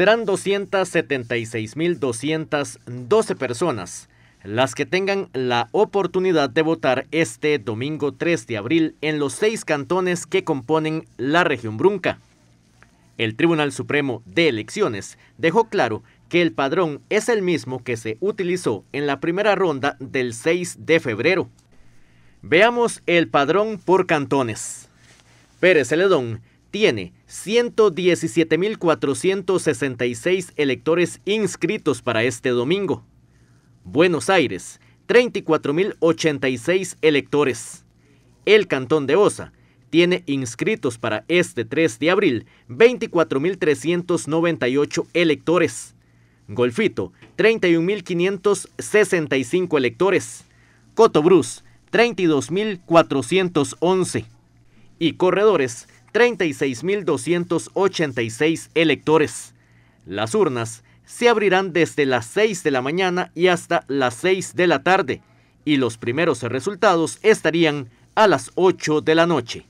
Serán 276.212 personas las que tengan la oportunidad de votar este domingo 3 de abril en los seis cantones que componen la región Brunca. El Tribunal Supremo de Elecciones dejó claro que el padrón es el mismo que se utilizó en la primera ronda del 6 de febrero. Veamos el padrón por cantones. Pérez Celedón tiene 117.466 electores inscritos para este domingo. Buenos Aires, 34.086 electores. El Cantón de Osa tiene inscritos para este 3 de abril 24.398 electores. Golfito, 31.565 electores. Cotobruz, 32.411. Y Corredores, 36.286 electores. Las urnas se abrirán desde las 6 de la mañana y hasta las 6 de la tarde, y los primeros resultados estarían a las 8 de la noche.